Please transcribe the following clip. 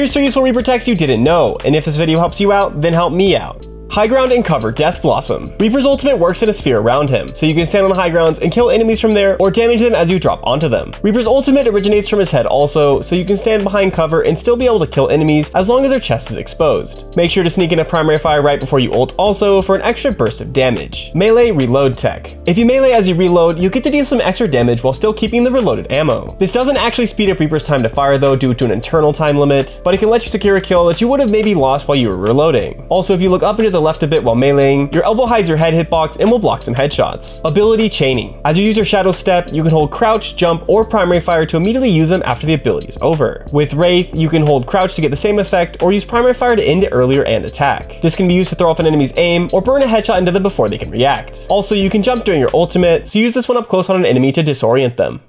Here's three useful Reaper techs you didn't know, and if this video helps you out, then help me out. High ground and cover Death Blossom. Reaper's ultimate works in a sphere around him, so you can stand on high grounds and kill enemies from there or damage them as you drop onto them. Reaper's ultimate originates from his head also, so you can stand behind cover and still be able to kill enemies as long as their chest is exposed. Make sure to sneak in a primary fire right before you ult also for an extra burst of damage. Melee Reload Tech. If you melee as you reload, you get to deal some extra damage while still keeping the reloaded ammo. This doesn't actually speed up Reaper's time to fire though due to an internal time limit, but it can let you secure a kill that you would have maybe lost while you were reloading. Also, if you look up into the the left a bit while meleeing, your elbow hides your head hitbox and will block some headshots. Ability Chaining. As you use your Shadow Step, you can hold crouch, jump, or primary fire to immediately use them after the ability is over. With Wraith, you can hold crouch to get the same effect, or use primary fire to end it earlier and attack. This can be used to throw off an enemy's aim, or burn a headshot into them before they can react. Also, you can jump during your ultimate, so use this one up close on an enemy to disorient them.